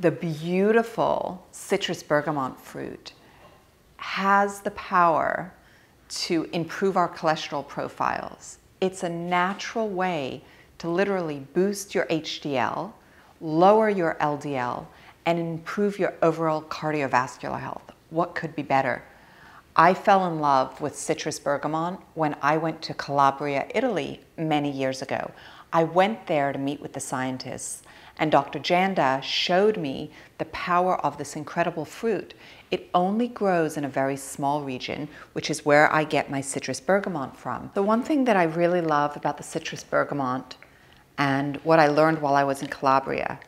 the beautiful citrus bergamot fruit has the power to improve our cholesterol profiles. It's a natural way to literally boost your HDL, lower your LDL, and improve your overall cardiovascular health. What could be better? I fell in love with citrus bergamot when I went to Calabria, Italy, many years ago. I went there to meet with the scientists, and Dr. Janda showed me the power of this incredible fruit. It only grows in a very small region, which is where I get my citrus bergamot from. The one thing that I really love about the citrus bergamot and what I learned while I was in Calabria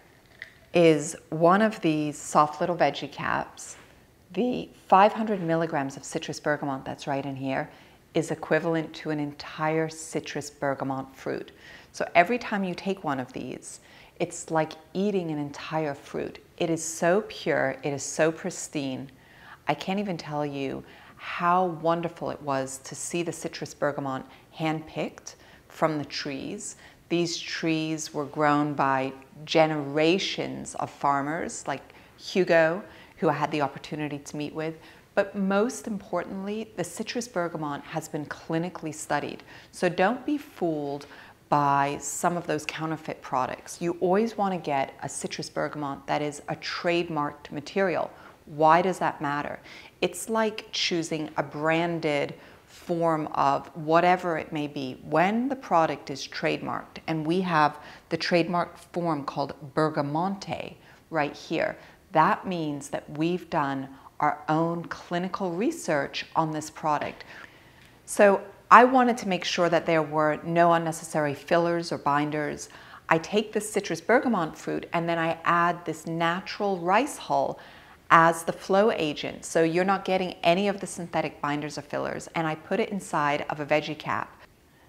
is one of these soft little veggie caps, the 500 milligrams of citrus bergamot that's right in here is equivalent to an entire citrus bergamot fruit. So every time you take one of these, it's like eating an entire fruit. It is so pure, it is so pristine. I can't even tell you how wonderful it was to see the citrus bergamot handpicked from the trees. These trees were grown by generations of farmers like Hugo, who I had the opportunity to meet with. But most importantly, the citrus bergamot has been clinically studied. So don't be fooled by some of those counterfeit products. You always want to get a citrus bergamot that is a trademarked material. Why does that matter? It's like choosing a branded form of whatever it may be when the product is trademarked and we have the trademark form called bergamonte right here that means that we've done our own clinical research on this product so I wanted to make sure that there were no unnecessary fillers or binders. I take the citrus bergamot fruit and then I add this natural rice hull as the flow agent. So you're not getting any of the synthetic binders or fillers and I put it inside of a veggie cap.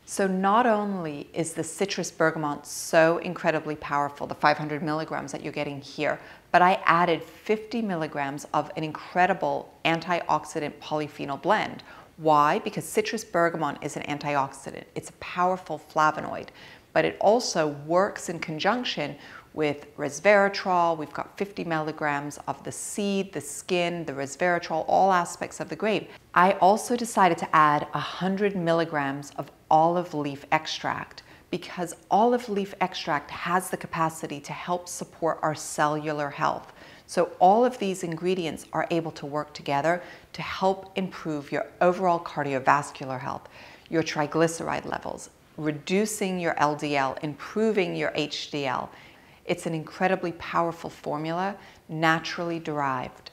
So not only is the citrus bergamot so incredibly powerful, the 500 milligrams that you're getting here, but I added 50 milligrams of an incredible antioxidant polyphenol blend why? Because citrus bergamot is an antioxidant. It's a powerful flavonoid, but it also works in conjunction with resveratrol. We've got 50 milligrams of the seed, the skin, the resveratrol, all aspects of the grape. I also decided to add 100 milligrams of olive leaf extract because olive leaf extract has the capacity to help support our cellular health. So all of these ingredients are able to work together to help improve your overall cardiovascular health, your triglyceride levels, reducing your LDL, improving your HDL. It's an incredibly powerful formula, naturally derived.